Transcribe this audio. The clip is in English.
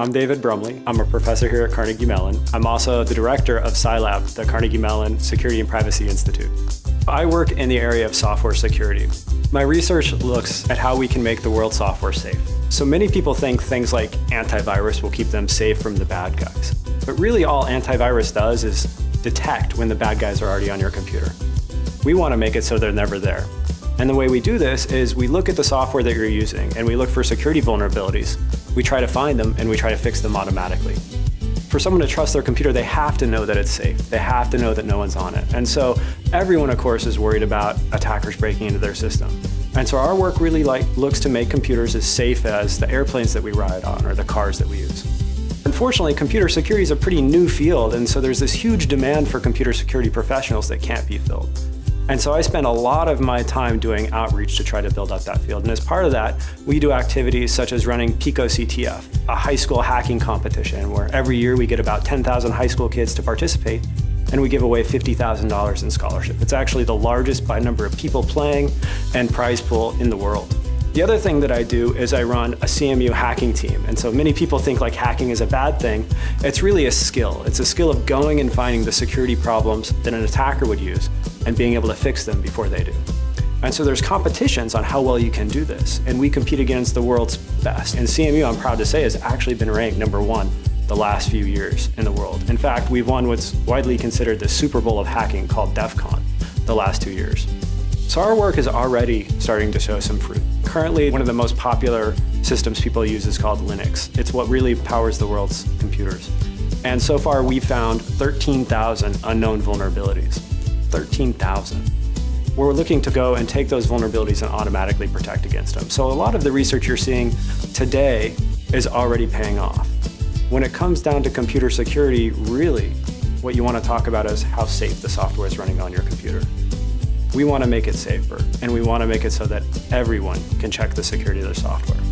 I'm David Brumley. I'm a professor here at Carnegie Mellon. I'm also the director of CyLab, the Carnegie Mellon Security and Privacy Institute. I work in the area of software security. My research looks at how we can make the world software safe. So many people think things like antivirus will keep them safe from the bad guys. But really all antivirus does is detect when the bad guys are already on your computer. We want to make it so they're never there. And the way we do this is we look at the software that you're using and we look for security vulnerabilities. We try to find them and we try to fix them automatically. For someone to trust their computer, they have to know that it's safe. They have to know that no one's on it. And so everyone, of course, is worried about attackers breaking into their system. And so our work really like looks to make computers as safe as the airplanes that we ride on or the cars that we use. Unfortunately, computer security is a pretty new field, and so there's this huge demand for computer security professionals that can't be filled. And so I spend a lot of my time doing outreach to try to build up that field. And as part of that, we do activities such as running picoCTF, a high school hacking competition where every year we get about 10,000 high school kids to participate and we give away $50,000 in scholarship. It's actually the largest by number of people playing and prize pool in the world. The other thing that I do is I run a CMU hacking team. And so many people think like hacking is a bad thing. It's really a skill. It's a skill of going and finding the security problems that an attacker would use and being able to fix them before they do. And so there's competitions on how well you can do this. And we compete against the world's best. And CMU, I'm proud to say, has actually been ranked number one the last few years in the world. In fact, we've won what's widely considered the Super Bowl of hacking called DEF CON the last two years. So our work is already starting to show some fruit. Currently, one of the most popular systems people use is called Linux. It's what really powers the world's computers. And so far, we've found 13,000 unknown vulnerabilities. 13,000. We're looking to go and take those vulnerabilities and automatically protect against them. So a lot of the research you're seeing today is already paying off. When it comes down to computer security, really, what you want to talk about is how safe the software is running on your computer. We want to make it safer, and we want to make it so that everyone can check the security of their software.